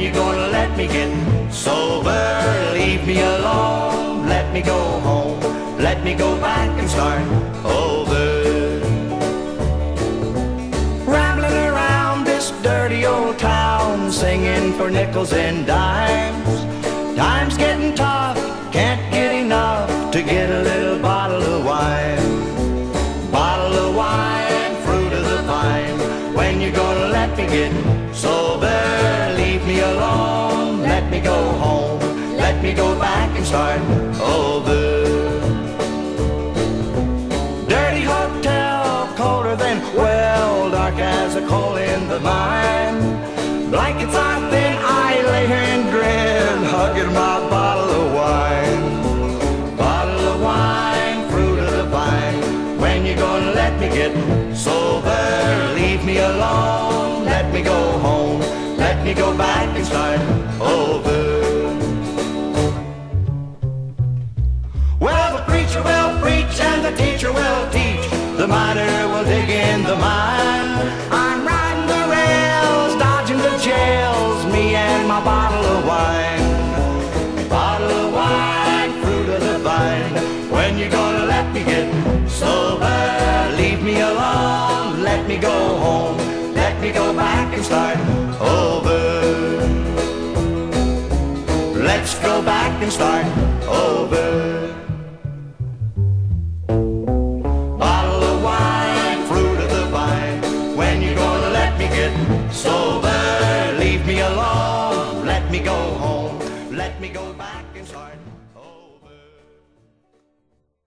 You gonna let me get sober? Leave me alone, let me go home. Let me go back and start over. Rambling around this dirty old town, singing for nickels and dimes. Time's getting tough, can't get enough to get a little bottle of wine. Bottle of wine, fruit of the vine. When you gonna let me get sober? Me go home. Let me go back and start over. Dirty hotel, colder than well, dark as a coal in the mine. Blankets are thin, I lay here and grin, hugging my bottle of wine. Bottle of wine, fruit of the vine. When you gonna let me get sober? Leave me alone, me go back and start over. Well, the preacher will preach and the teacher will teach. The miner will dig in the mine. I'm riding the rails, dodging the jails, me and my bottle of wine. Bottle of wine, fruit of the vine. When you gonna let me get sober? Leave me alone, let me go home. Let me go back and start over. I can start over. Bottle of wine, fruit of the vine. When you gonna let me get sober? Leave me alone, let me go home, let me go back and start.